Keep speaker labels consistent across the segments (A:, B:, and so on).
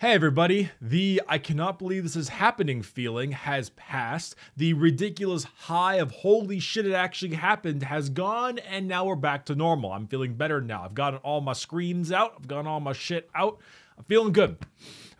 A: Hey everybody, the I cannot believe this is happening feeling has passed. The ridiculous high of holy shit it actually happened has gone and now we're back to normal. I'm feeling better now. I've gotten all my screens out, I've gotten all my shit out. I'm feeling good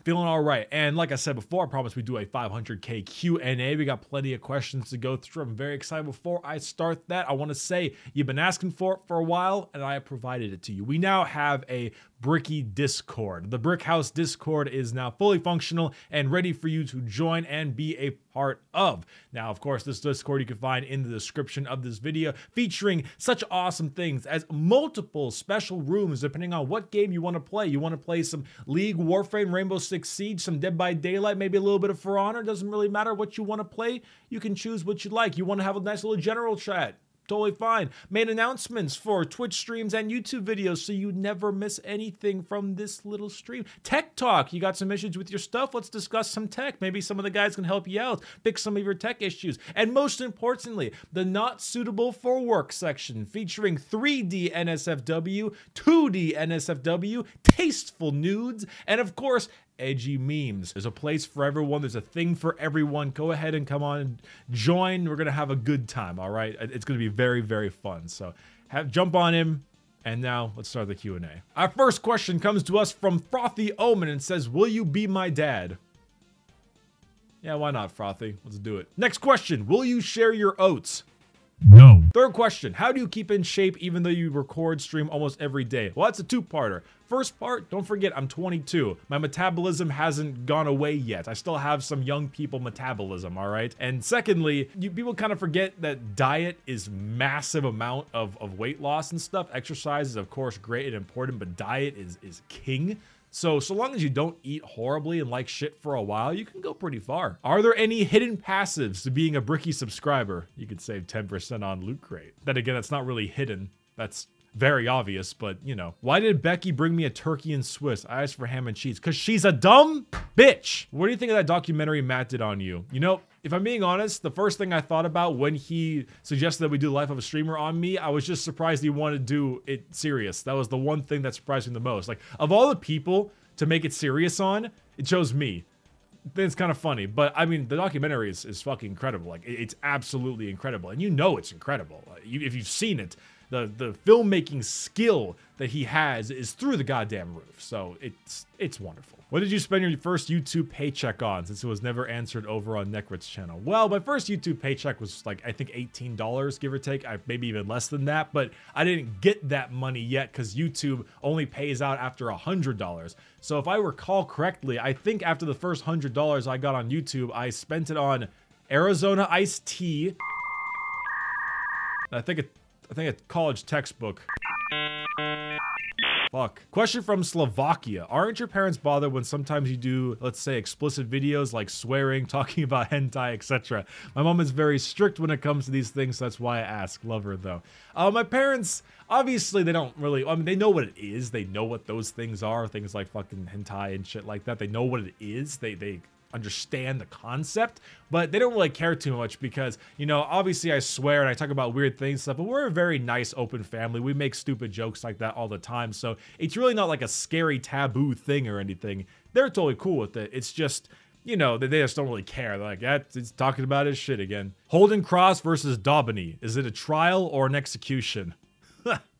A: feeling all right. And like I said before, I promise we do a 500k Q&A. We got plenty of questions to go through. I'm very excited. Before I start that, I want to say you've been asking for it for a while, and I have provided it to you. We now have a Bricky Discord. The Brick House Discord is now fully functional and ready for you to join and be a part of. Now, of course, this Discord you can find in the description of this video, featuring such awesome things as multiple special rooms depending on what game you want to play. You want to play some League Warframe, Rainbow Six Siege, some Dead by Daylight, maybe a little bit of For Honor. Doesn't really matter what you want to play. You can choose what you like. You want to have a nice little general chat totally fine. Made announcements for Twitch streams and YouTube videos so you never miss anything from this little stream. Tech Talk, you got some issues with your stuff? Let's discuss some tech. Maybe some of the guys can help you out, fix some of your tech issues. And most importantly, the not suitable for work section featuring 3D NSFW, 2D NSFW, tasteful nudes, and of course, edgy memes. There's a place for everyone. There's a thing for everyone. Go ahead and come on and join. We're going to have a good time, all right? It's going to be very, very fun. So have jump on him. And now let's start the Q&A. Our first question comes to us from Frothy Omen and says, will you be my dad? Yeah, why not, Frothy? Let's do it. Next question, will you share your oats?
B: No.
A: Third question, how do you keep in shape even though you record stream almost every day? Well, that's a two-parter. First part, don't forget I'm 22. My metabolism hasn't gone away yet. I still have some young people metabolism, all right? And secondly, you people kind of forget that diet is massive amount of, of weight loss and stuff. Exercise is of course great and important, but diet is, is king. So, so long as you don't eat horribly and like shit for a while, you can go pretty far. Are there any hidden passives to being a Bricky subscriber? You could save 10% on Loot Crate. Then again, that's not really hidden. That's very obvious, but you know. Why did Becky bring me a turkey and Swiss? I asked for ham and cheese. Cause she's a dumb bitch. What do you think of that documentary Matt did on you? You know, if I'm being honest, the first thing I thought about when he suggested that we do Life of a Streamer on me, I was just surprised he wanted to do it serious. That was the one thing that surprised me the most. Like, of all the people to make it serious on, it chose me. It's kind of funny, but I mean, the documentary is, is fucking incredible. Like, it's absolutely incredible. And you know it's incredible. Uh, if you've seen it, the the filmmaking skill that he has is through the goddamn roof. So it's it's wonderful. What did you spend your first YouTube paycheck on since it was never answered over on Necrit's channel? Well, my first YouTube paycheck was like, I think $18, give or take, I, maybe even less than that, but I didn't get that money yet because YouTube only pays out after $100. So if I recall correctly, I think after the first $100 I got on YouTube, I spent it on Arizona iced tea. I think I think a college textbook. Fuck. Question from Slovakia. Aren't your parents bothered when sometimes you do, let's say, explicit videos like swearing, talking about hentai, etc.? My mom is very strict when it comes to these things, so that's why I ask. Love her, though. Uh, my parents, obviously, they don't really, I mean, they know what it is. They know what those things are, things like fucking hentai and shit like that. They know what it is. They, they understand the concept, but they don't really care too much because, you know, obviously I swear and I talk about weird things stuff, but we're a very nice open family. We make stupid jokes like that all the time. So it's really not like a scary taboo thing or anything. They're totally cool with it. It's just, you know, they just don't really care. They're like, yeah, it's talking about his shit again. Holden Cross versus Daubeny. Is it a trial or an execution?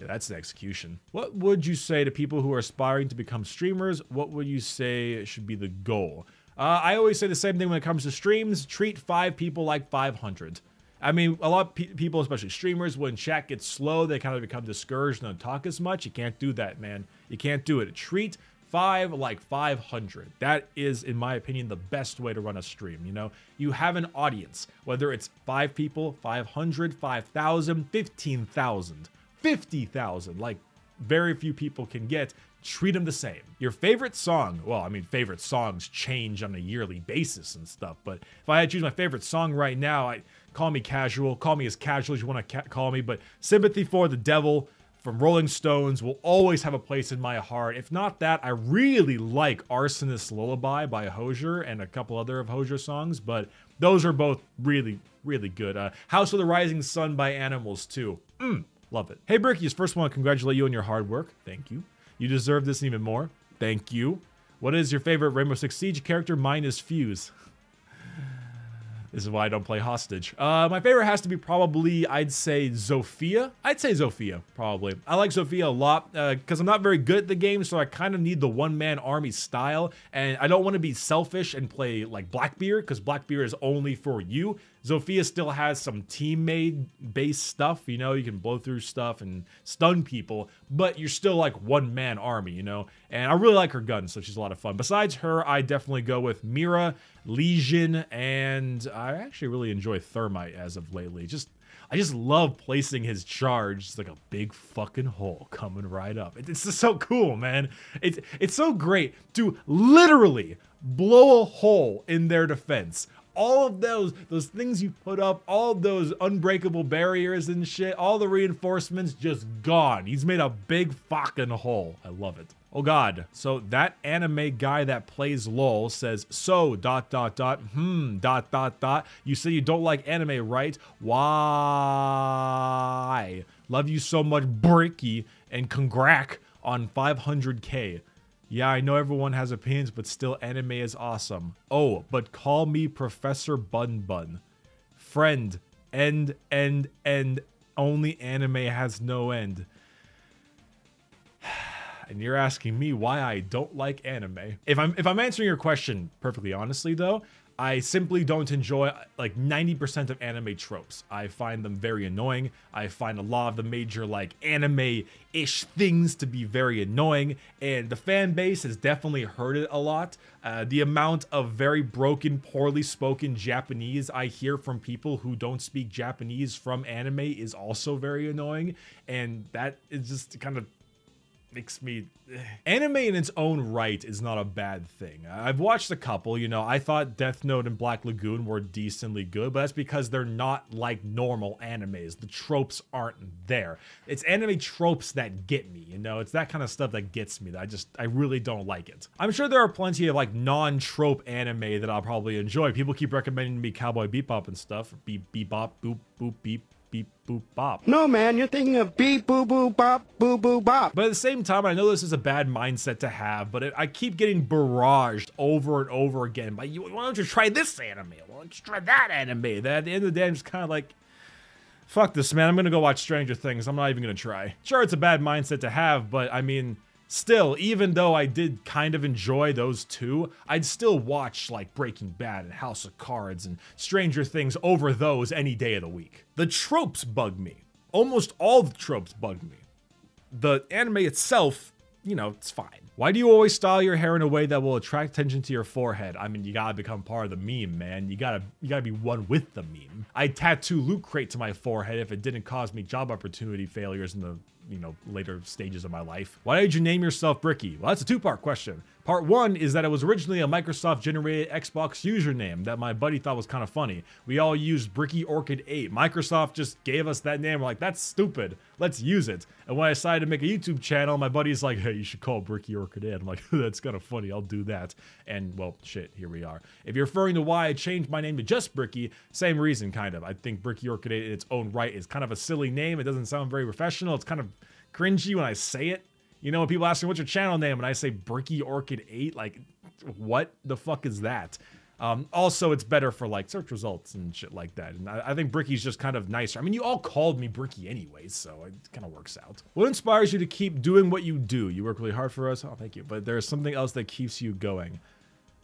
A: Yeah, that's an execution. What would you say to people who are aspiring to become streamers? What would you say should be the goal? Uh, I always say the same thing when it comes to streams. Treat five people like 500. I mean, a lot of pe people, especially streamers, when chat gets slow, they kind of become discouraged and don't talk as much. You can't do that, man. You can't do it. Treat five like 500. That is, in my opinion, the best way to run a stream. You know, you have an audience, whether it's five people, 500, 5,000, 15,000. 50,000, like very few people can get, treat them the same. Your favorite song, well, I mean, favorite songs change on a yearly basis and stuff, but if I had to choose my favorite song right now, I call me casual, call me as casual as you want to call me, but Sympathy for the Devil from Rolling Stones will always have a place in my heart. If not that, I really like Arsonist Lullaby by Hozier and a couple other of Hozier songs, but those are both really, really good. Uh, House of the Rising Sun by Animals, too. Mm, Love it. Hey, Brickies, first to congratulate you on your hard work. Thank you. You deserve this even more. Thank you. What is your favorite Rainbow Six Siege character? Mine is Fuse. This is why I don't play Hostage. Uh, my favorite has to be probably, I'd say Zofia. I'd say Zofia, probably. I like Zofia a lot because uh, I'm not very good at the game, so I kind of need the one-man army style, and I don't want to be selfish and play like Blackbeard because Blackbeard is only for you. Zofia still has some teammate based stuff, you know, you can blow through stuff and stun people, but you're still like one man army, you know. And I really like her gun, so she's a lot of fun. Besides her, I definitely go with Mira, Lesion, and I actually really enjoy Thermite as of lately. Just I just love placing his charge. It's like a big fucking hole coming right up. It's just so cool, man. It's it's so great to literally blow a hole in their defense all of those those things you put up, all those unbreakable barriers and shit, all the reinforcements just gone. He's made a big fucking hole. I love it. Oh god. So that anime guy that plays LOL says, so dot dot dot, hmm, dot dot dot. You say you don't like anime, right? Why? Love you so much, Bricky, and congrack on 500k. Yeah, I know everyone has opinions, but still anime is awesome. Oh, but call me Professor Bun Bun. Friend, end, end, end. Only anime has no end. And you're asking me why I don't like anime. If I'm if I'm answering your question perfectly honestly though, I simply don't enjoy like 90% of anime tropes. I find them very annoying. I find a lot of the major like anime-ish things to be very annoying and the fan base has definitely heard it a lot. Uh, the amount of very broken, poorly spoken Japanese I hear from people who don't speak Japanese from anime is also very annoying and that is just kind of makes me eh. anime in its own right is not a bad thing. I've watched a couple you know i thought death note and black lagoon were decently good but that's because they're not like normal animes. The tropes aren't there. It's anime tropes that get me you know? It's that kind of stuff that gets me that i just i really don't like it. I'm sure there are plenty of like non-trope anime that i'll probably enjoy. People keep recommending me cowboy bebop and stuff. Be bebop boop boop beep beep boop bop.
B: No, man, you're thinking of beep boo boo bop boo boo bop.
A: But at the same time, I know this is a bad mindset to have, but it, I keep getting barraged over and over again by you. Why don't you try this anime? Why don't you try that anime? That at the end of the day, I'm just kind of like, fuck this, man. I'm gonna go watch Stranger Things. I'm not even gonna try. Sure, it's a bad mindset to have, but I mean still, even though I did kind of enjoy those two, I'd still watch like Breaking Bad and House of Cards and Stranger Things over those any day of the week. The tropes bug me. Almost all the tropes bug me. The anime itself, you know, it's fine. Why do you always style your hair in a way that will attract attention to your forehead? I mean, you gotta become part of the meme, man. You gotta you gotta be one with the meme. I'd tattoo Loot Crate to my forehead if it didn't cause me job opportunity failures in the you know, later stages of my life. Why did you name yourself Bricky? Well, that's a two-part question. Part one is that it was originally a Microsoft generated Xbox username that my buddy thought was kind of funny. We all used Bricky Orchid 8. Microsoft just gave us that name. We're like, that's stupid. Let's use it. And when I decided to make a YouTube channel, my buddy's like, hey, you should call Bricky Orchid 8. I'm like, that's kind of funny. I'll do that. And well, shit, here we are. If you're referring to why I changed my name to just Bricky, same reason, kind of. I think Bricky Orchid 8 in its own right is kind of a silly name. It doesn't sound very professional. It's kind of cringy when I say it. You know, when people ask me what's your channel name and I say Bricky Orchid 8, like, what the fuck is that? Um, also, it's better for like search results and shit like that. And I, I, think Bricky's just kind of nicer. I mean, you all called me Bricky anyways, so it kind of works out. What inspires you to keep doing what you do? You work really hard for us. Oh, thank you. But there's something else that keeps you going.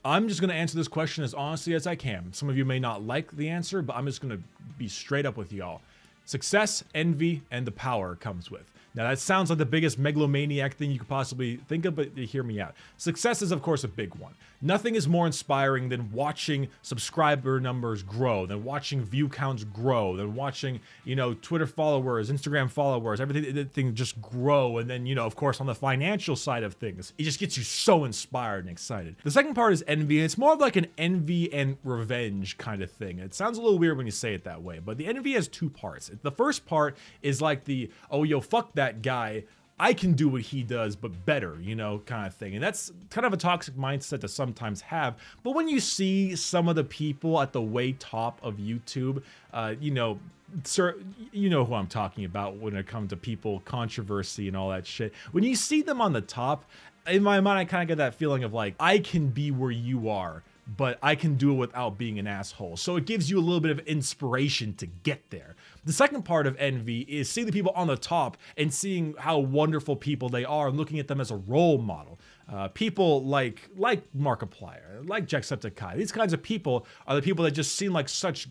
A: I'm just going to answer this question as honestly as I can. Some of you may not like the answer, but I'm just going to be straight up with y'all. Success, envy, and the power comes with. Now, that sounds like the biggest megalomaniac thing you could possibly think of, but hear me out. Success is, of course, a big one. Nothing is more inspiring than watching subscriber numbers grow, than watching view counts grow, than watching, you know, Twitter followers, Instagram followers, everything just grow. And then, you know, of course, on the financial side of things, it just gets you so inspired and excited. The second part is envy. It's more of like an envy and revenge kind of thing. It sounds a little weird when you say it that way, but the envy has two parts. The first part is like the, oh, yo, fuck that guy, I can do what he does, but better, you know, kind of thing. And that's kind of a toxic mindset to sometimes have. But when you see some of the people at the way top of YouTube, uh, you know, sir, you know who I'm talking about when it comes to people, controversy, and all that shit. When you see them on the top, in my mind, I kind of get that feeling of like, I can be where you are, but I can do it without being an asshole. So it gives you a little bit of inspiration to get there. The second part of envy is seeing the people on the top and seeing how wonderful people they are and looking at them as a role model. Uh, people like like Markiplier, like Jacksepticeye, these kinds of people are the people that just seem like such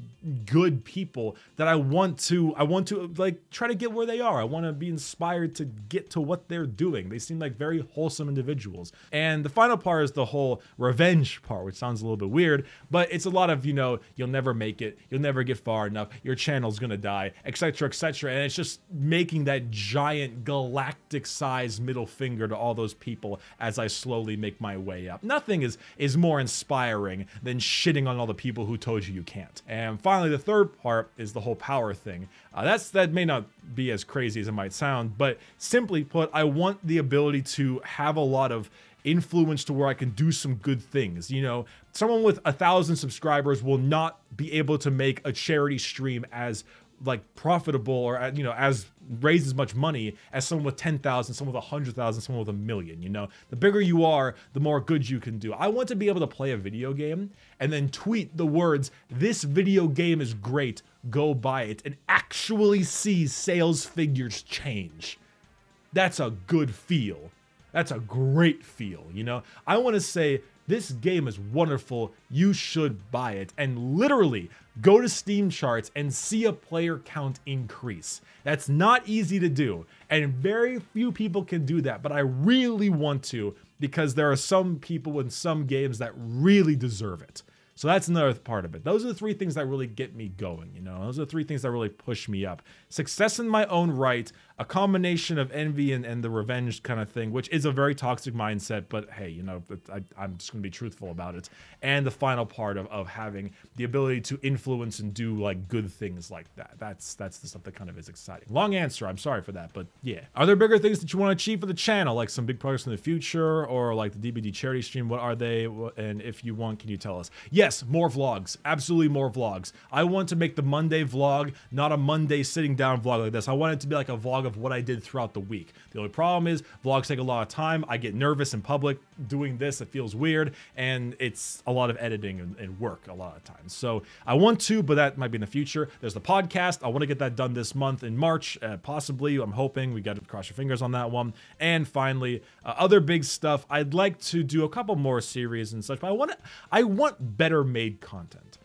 A: good people that I want to I want to like try to get where they are. I want to be inspired to get to what they're doing. They seem like very wholesome individuals. And the final part is the whole revenge part, which sounds a little bit weird, but it's a lot of you know you'll never make it, you'll never get far enough, your channel's gonna die, etc., etc. And it's just making that giant galactic size middle finger to all those people as I I slowly make my way up. Nothing is is more inspiring than shitting on all the people who told you you can't. And finally, the third part is the whole power thing. Uh, that's that may not be as crazy as it might sound, but simply put, I want the ability to have a lot of influence to where I can do some good things. You know, someone with a thousand subscribers will not be able to make a charity stream as like profitable or uh, you know as raise as much money as someone with 10,000, someone with 100,000, someone with a million, you know? The bigger you are, the more good you can do. I want to be able to play a video game and then tweet the words, this video game is great, go buy it, and actually see sales figures change. That's a good feel. That's a great feel, you know? I want to say, this game is wonderful. You should buy it. And literally go to Steam charts and see a player count increase. That's not easy to do. And very few people can do that. But I really want to because there are some people in some games that really deserve it. So that's another part of it. Those are the three things that really get me going, you know. Those are the three things that really push me up. Success in my own right, a combination of envy and, and the revenge kind of thing, which is a very toxic mindset, but hey, you know, I, am just going to be truthful about it. And the final part of, of having the ability to influence and do like good things like that. That's that's the stuff that kind of is exciting. Long answer, I'm sorry for that, but yeah. Are there bigger things that you want to achieve for the channel, like some big projects in the future or like the DBD charity stream? What are they? And if you want, can you tell us? Yes, more vlogs. Absolutely more vlogs. I want to make the Monday vlog not a Monday sitting down vlog like this. I want it to be like a vlog of what I did throughout the week. The only problem is vlogs take a lot of time. I get nervous in public doing this. It feels weird and it's a lot of editing and, and work a lot of times. So I want to, but that might be in the future. There's the podcast. I want to get that done this month in March, uh, possibly. I'm hoping we got to cross your fingers on that one. And finally, uh, other big stuff. I'd like to do a couple more series and such, but I want I want better made content.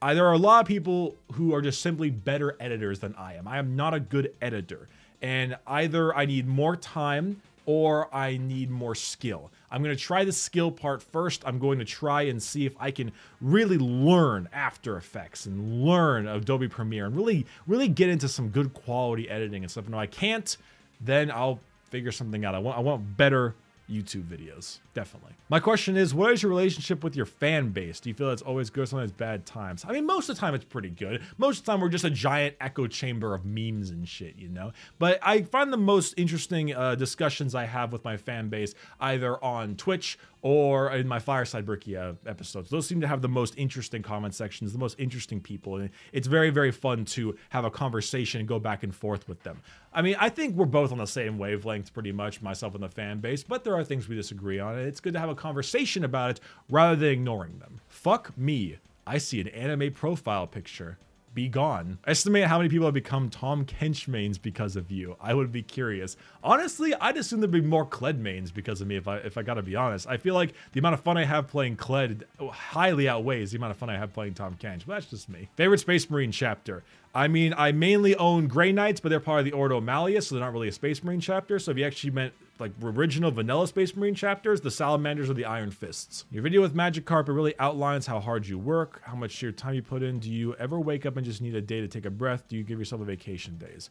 A: I, there are a lot of people who are just simply better editors than I am. I am not a good editor and either I need more time or I need more skill. I'm going to try the skill part first. I'm going to try and see if I can really learn After Effects and learn Adobe Premiere and really, really get into some good quality editing and stuff. And if I can't, then I'll figure something out. I want, I want better YouTube videos. Definitely. My question is, what is your relationship with your fan base? Do you feel it's always good, sometimes bad times? I mean, most of the time it's pretty good. Most of the time we're just a giant echo chamber of memes and shit, you know? But I find the most interesting uh, discussions I have with my fan base either on Twitch or in my Fireside Bricky uh, episodes. Those seem to have the most interesting comment sections, the most interesting people. And it's very, very fun to have a conversation and go back and forth with them. I mean, I think we're both on the same wavelength pretty much, myself and the fan base, but there are things we disagree on. And it's good to have a conversation about it rather than ignoring them. Fuck me. I see an anime profile picture be gone. Estimate how many people have become Tahm Kench mains because of you. I would be curious. Honestly, I'd assume there'd be more Kled mains because of me if I if I gotta be honest. I feel like the amount of fun I have playing Kled highly outweighs the amount of fun I have playing Tahm Kench, but that's just me. Favorite Space Marine chapter. I mean, I mainly own Grey Knights, but they're part of the Ordo Malleus, so they're not really a Space Marine chapter. So if you actually meant like original vanilla Space Marine chapters, the Salamanders are the Iron Fists. Your video with Magikarp, it really outlines how hard you work, how much your time you put in. Do you ever wake up and just need a day to take a breath? Do you give yourself a vacation days?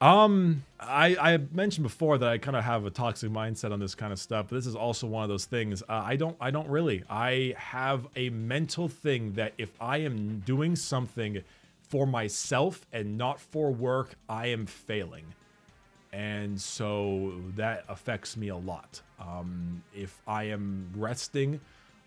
A: Um, I, I mentioned before that I kind of have a toxic mindset on this kind of stuff, but this is also one of those things. Uh, I don't, I don't really. I have a mental thing that if I am doing something for myself and not for work, I am failing and so that affects me a lot. Um, if I am resting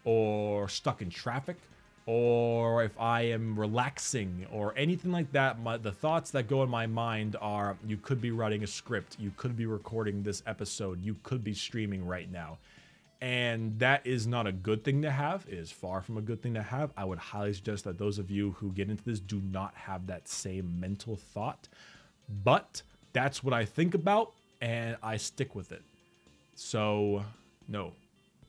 A: or stuck in traffic or if I am relaxing or anything like that, my, the thoughts that go in my mind are you could be writing a script, you could be recording this episode, you could be streaming right now. And that is not a good thing to have. It is far from a good thing to have. I would highly suggest that those of you who get into this do not have that same mental thought. But that's what I think about, and I stick with it. So, no,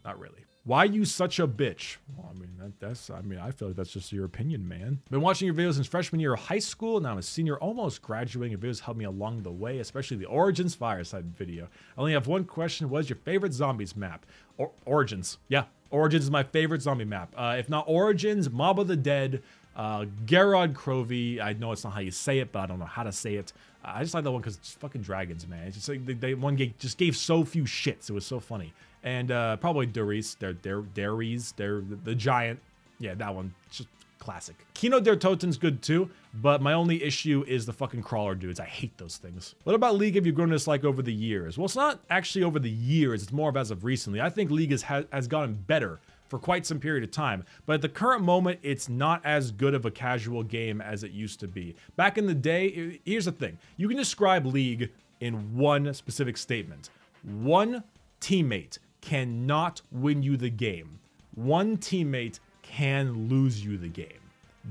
A: not really. Why you such a bitch? Well, I mean, that, that's, I mean, I feel like that's just your opinion, man. Been watching your videos since freshman year of high school. Now I'm a senior, almost graduating. Your videos helped me along the way, especially the Origins Fireside video. I only have one question. What is your favorite zombies map? Or Origins. Yeah, Origins is my favorite zombie map. Uh, if not Origins, Mob of the Dead, uh, Gorod Krovi. I know it's not how you say it, but I don't know how to say it. Uh, I just like that one because it's fucking dragons, man. It's just like they, they one gave, just gave so few shits. It was so funny and uh, probably Der Riese, they're Der Riese, they're the, the giant. Yeah, that one, just classic. Kino der Toten's good too, but my only issue is the fucking crawler dudes. I hate those things. What about League have you grown to dislike over the years? Well, it's not actually over the years, it's more of as of recently. I think League has, has gotten better for quite some period of time. But at the current moment, it's not as good of a casual game as it used to be. Back in the day, here's the thing. You can describe League in one specific statement. One teammate cannot win you the game. One teammate can lose you the game.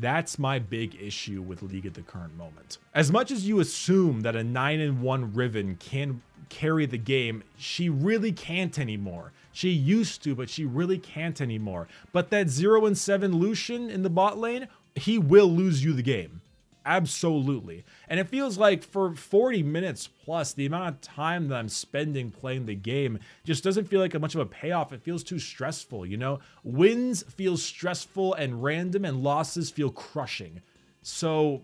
A: That's my big issue with League at the current moment. As much as you assume that a 9 and 1 Riven can carry the game, she really can't anymore. She used to, but she really can't anymore. But that 0 and 7 Lucian in the bot lane, he will lose you the game. Absolutely. And it feels like for 40 minutes plus, the amount of time that I'm spending playing the game just doesn't feel like a much of a payoff. It feels too stressful, you know? Wins feel stressful and random, and losses feel crushing. So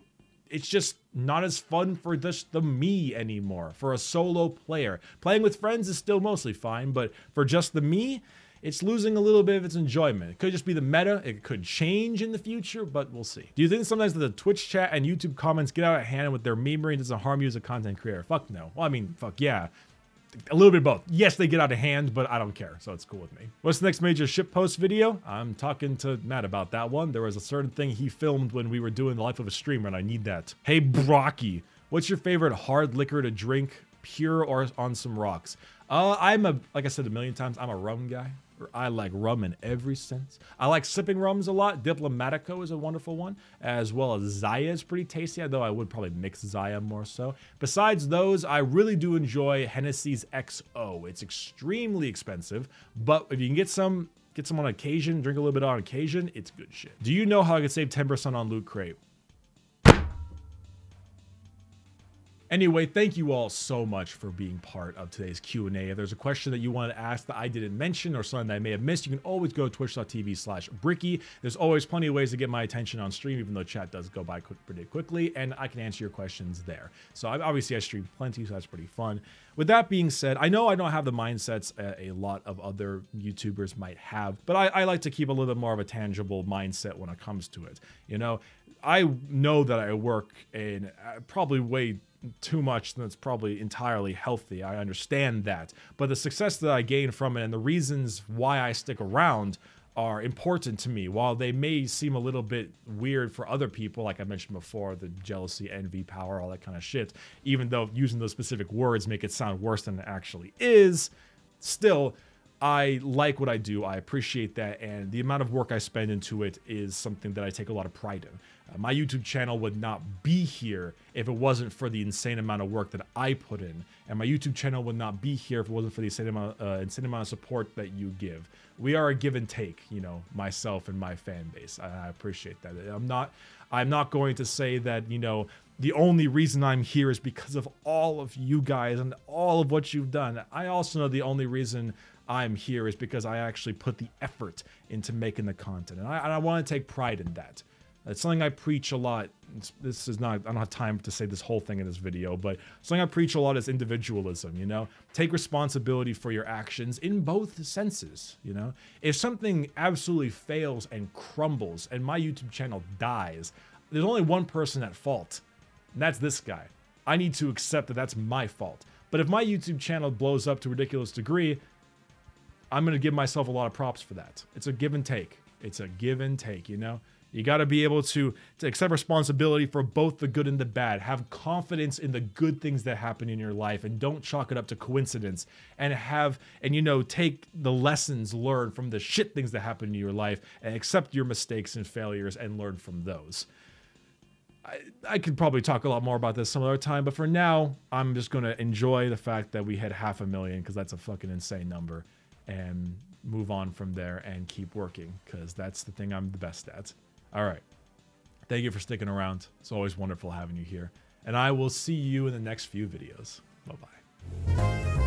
A: it's just not as fun for just the me anymore, for a solo player. Playing with friends is still mostly fine, but for just the me, it's losing a little bit of its enjoyment. It could just be the meta. It could change in the future, but we'll see. Do you think sometimes that the Twitch chat and YouTube comments get out of hand with their memery and doesn't harm you as a content creator? Fuck no. Well, I mean, fuck yeah. A little bit of both. Yes, they get out of hand, but I don't care, so it's cool with me. What's the next major ship post video? I'm talking to Matt about that one. There was a certain thing he filmed when we were doing the life of a streamer, and I need that. Hey, Brocky, what's your favorite hard liquor to drink, pure or on some rocks? Uh, I'm a, like I said a million times, I'm a rum guy. I like rum in every sense. I like sipping rums a lot. Diplomatico is a wonderful one, as well as Zaya is pretty tasty, though I would probably mix Zaya more so. Besides those, I really do enjoy Hennessy's XO. It's extremely expensive, but if you can get some get some on occasion, drink a little bit on occasion, it's good shit. Do you know how I could save 10% on Loot Crate? Anyway, thank you all so much for being part of today's Q&A. If there's a question that you want to ask that I didn't mention or something that I may have missed, you can always go to twitch.tv slash bricky. There's always plenty of ways to get my attention on stream, even though chat does go by pretty quickly, and I can answer your questions there. So obviously I stream plenty, so that's pretty fun. With that being said, I know I don't have the mindsets a, a lot of other YouTubers might have, but I, I like to keep a little bit more of a tangible mindset when it comes to it. You know, I know that I work in uh, probably way too much that's probably entirely healthy. I understand that. But the success that I gain from it and the reasons why I stick around are important to me. While they may seem a little bit weird for other people, like I mentioned before, the jealousy, envy, power, all that kind of shit, even though using those specific words make it sound worse than it actually is, still, I like what I do. I appreciate that. And the amount of work I spend into it is something that I take a lot of pride in. Uh, my YouTube channel would not be here if it wasn't for the insane amount of work that I put in, and my YouTube channel would not be here if it wasn't for the insane amount, uh, insane amount of support that you give. We are a give and take, you know, myself and my fan base. I, I appreciate that. I'm not, I'm not going to say that, you know, the only reason I'm here is because of all of you guys and all of what you've done. I also know the only reason I'm here is because I actually put the effort into making the content, and I, and I want to take pride in that. It's something I preach a lot. It's, this is not, I don't have time to say this whole thing in this video, but something I preach a lot is individualism, you know? Take responsibility for your actions in both senses, you know? If something absolutely fails and crumbles and my YouTube channel dies, there's only one person at fault, and that's this guy. I need to accept that that's my fault. But if my YouTube channel blows up to a ridiculous degree, I'm going to give myself a lot of props for that. It's a give and take. It's a give and take, you know? You got to be able to, to accept responsibility for both the good and the bad. Have confidence in the good things that happen in your life and don't chalk it up to coincidence. And have, and you know, take the lessons learned from the shit things that happen in your life and accept your mistakes and failures and learn from those. I, I could probably talk a lot more about this some other time, but for now, I'm just going to enjoy the fact that we had half a million because that's a fucking insane number and move on from there and keep working because that's the thing I'm the best at. All right. Thank you for sticking around. It's always wonderful having you here. And I will see you in the next few videos. Bye bye.